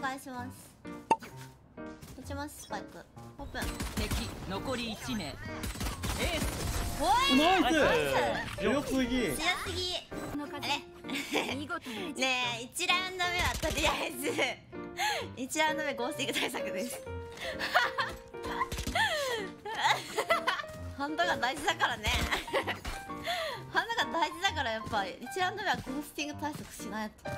願いします。打ちますスパイク。オープン。敵残り1名。エースおいナイス。ス。強すぎ。強すぎ。あれ？ねえ1ラウンド目はとりあえず。1ラウンド目ゴースティング対策です。ハンドが大事だからね。ハンドが大事だからやっぱ1ラウンド目はゴースティング対策しないと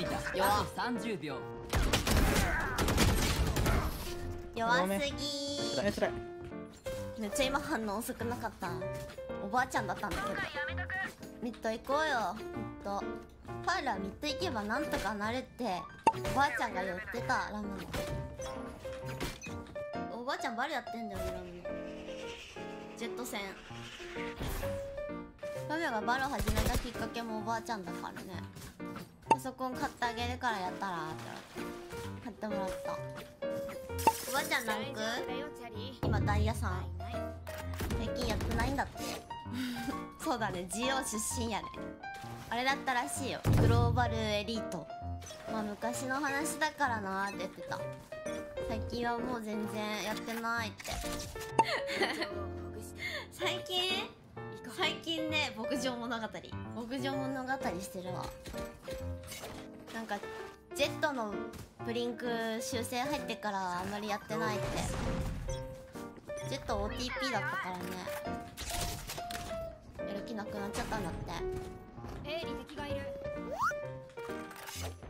最後の1人だあと30秒。弱すぎつらいめっちゃ今反応遅くなかった。おばあちゃんだったんだけど。ミッド行こうよミッドファイルはミッド行けばなんとかなるっておばあちゃんが言ってたラムの。おばあちゃんバルやってんだよねラムの。ジェット戦。ラムがバル始めたきっかけもおばあちゃんだからねパソコン買ってあげるからやったらって買って。もらったおばあちゃんランク今ダイヤさん。最近やってないんだって。そうだね。ジオ出身やね。あれだったらしいよ。グローバルエリート。まあ昔の話だからなーって言ってた。最近はもう全然やってないって 場物語。牧場物語してるわ。なんかジェットのブリンク修正入ってからあんまりやってないって。ジェット OTP だったからね。やる気なくなっちゃったんだって。A に敵がいる。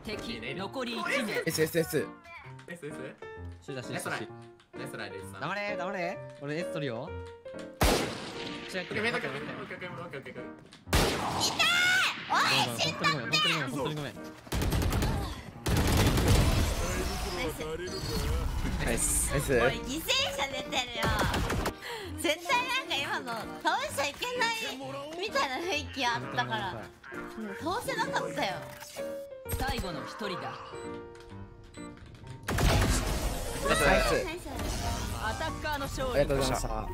敵残り1名。SSS S S シュだシュだシュナイストライです。さん黙れ黙れ。俺 S 取るよ。シュオッケーメイドオッケー。オッケーオッケーオッケーオッケー。オッケー本当にごめん本当にごめん。本当にごめん。ナイスナイス。ナイスおい犠牲者出てるよ。絶対なんか今の倒しちゃいけないみたいな雰囲気あったから。うん倒せなかったよ。最後の1人だありがとうございました。ありがとうございました。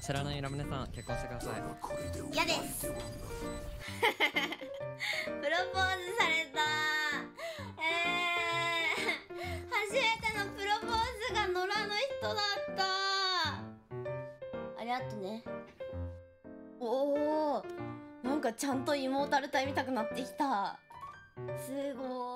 知らないラムネさん結婚してください嫌です。プロポーズされた。えー、初めてのプロポーズが野良の人だった。ありがとね。おおなんかちゃんとイモータル体見たくなってきた。すご